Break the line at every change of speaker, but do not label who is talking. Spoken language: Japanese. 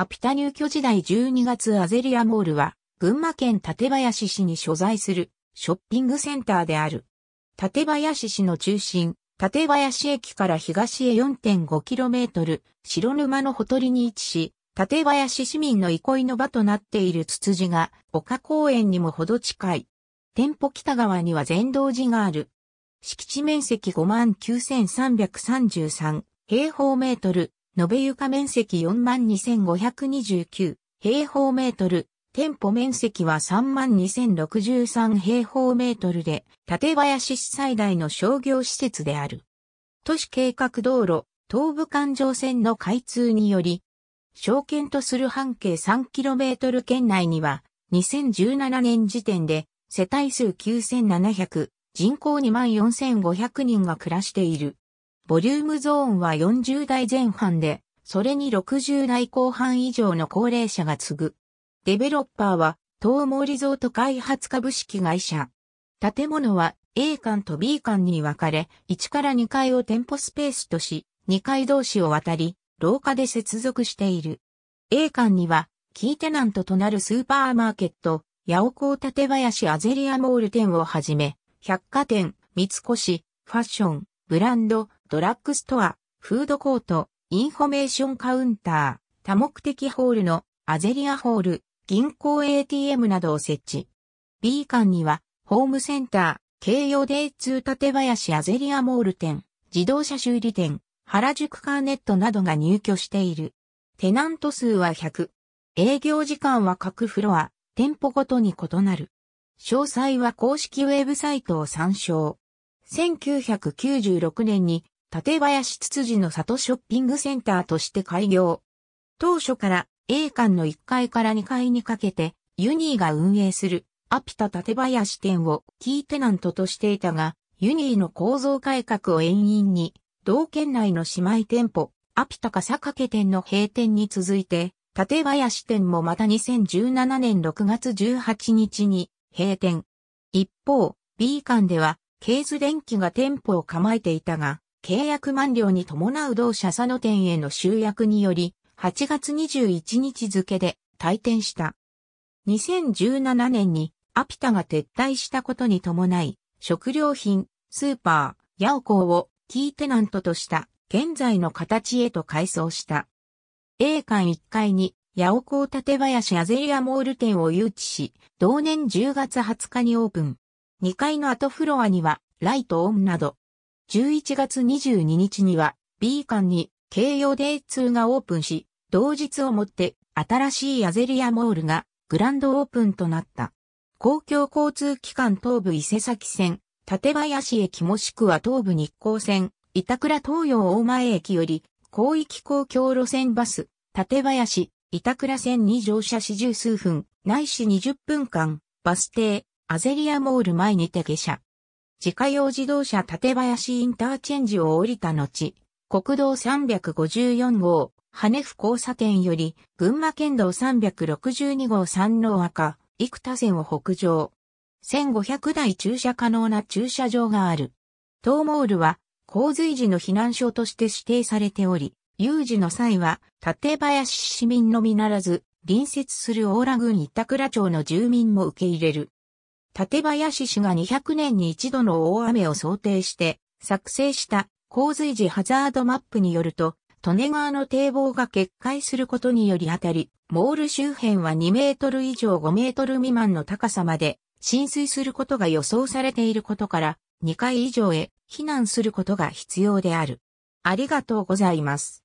アピタ入居時代12月アゼリアモールは、群馬県館林市に所在するショッピングセンターである。館林市の中心、館林駅から東へ 4.5km、白沼のほとりに位置し、館林市民の憩いの場となっているつつじが、丘公園にもほど近い。店舗北側には全道寺がある。敷地面積59,333平方メートル、延べ床面積42,529平方メートル、店舗面積は32,063平方メートルで、館林市最大の商業施設である。都市計画道路、東部環状線の開通により、証券とする半径 3km 圏内には、2017年時点で世帯数9700、人口24,500人が暮らしている。ボリュームゾーンは40代前半で、それに60代後半以上の高齢者が継ぐ。デベロッパーは、東毛リゾート開発株式会社。建物は A 館と B 館に分かれ、1から2階を店舗スペースとし、2階同士を渡り、廊下で接続している。A 館には、キーテナントとなるスーパーマーケット、八尾港立林アゼリアモール店をはじめ、百貨店、三越、ファッション、ブランド、ドラッグストア、フードコート、インフォメーションカウンター、多目的ホールのアゼリアホール、銀行 ATM などを設置。B 館には、ホームセンター、京葉 D2 立林アゼリアモール店、自動車修理店、原宿カーネットなどが入居している。テナント数は100。営業時間は各フロア、店舗ごとに異なる。詳細は公式ウェブサイトを参照。1996年に、立林つつじの里ショッピングセンターとして開業。当初から A 館の1階から2階にかけて、ユニーが運営するアピタ館林店をキーテナントとしていたが、ユニーの構造改革を延々に、同県内の姉妹店舗、アピタ笠掛店の閉店に続いて、館林店もまた2017年6月18日に閉店。一方、B 館では、ケーズ電機が店舗を構えていたが、契約満了に伴う同社佐野店への集約により、8月21日付で退店した。2017年にアピタが撤退したことに伴い、食料品、スーパー、ヤオコーをキーテナントとした現在の形へと改装した。A 館1階にヤオコー立林アゼリアモール店を誘致し、同年10月20日にオープン。2階の後フロアにはライトオンなど。11月22日には B 館に京葉 D2 がオープンし、同日をもって新しいアゼリアモールがグランドオープンとなった。公共交通機関東部伊勢崎線、立林駅もしくは東部日光線、板倉東洋大前駅より、広域公共路線バス、立林、板倉線に乗車し十数分、ないし20分間、バス停、アゼリアモール前にて下車。自家用自動車立林インターチェンジを降りた後、国道354号、羽府交差点より、群馬県道362号山王赤、幾多線を北上。1500台駐車可能な駐車場がある。東モールは、洪水時の避難所として指定されており、有事の際は、立林市民のみならず、隣接する大良郡板倉町の住民も受け入れる。立林市が200年に一度の大雨を想定して作成した洪水時ハザードマップによると、利根川の堤防が決壊することによりあたり、モール周辺は2メートル以上5メートル未満の高さまで浸水することが予想されていることから、2階以上へ避難することが必要である。ありがとうございます。